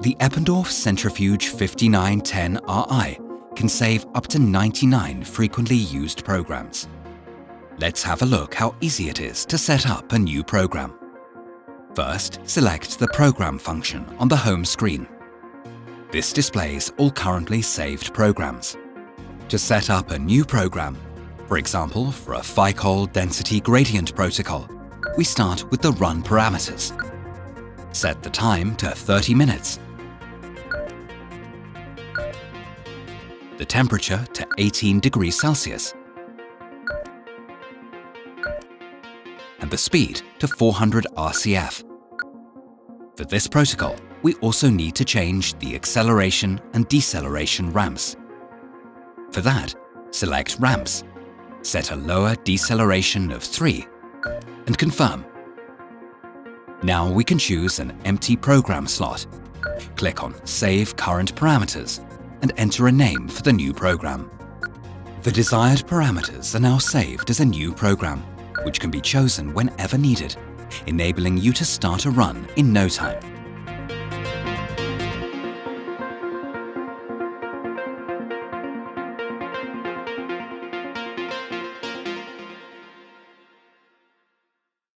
The Eppendorf Centrifuge 5910RI can save up to 99 frequently used programs. Let's have a look how easy it is to set up a new program. First, select the Program function on the home screen. This displays all currently saved programs. To set up a new program, for example for a Ficoll density gradient protocol, we start with the run parameters. Set the time to 30 minutes the temperature to 18 degrees Celsius and the speed to 400 RCF. For this protocol, we also need to change the acceleration and deceleration ramps. For that, select Ramps, set a lower deceleration of 3 and confirm. Now we can choose an empty program slot. Click on Save Current Parameters and enter a name for the new program. The desired parameters are now saved as a new program, which can be chosen whenever needed, enabling you to start a run in no time.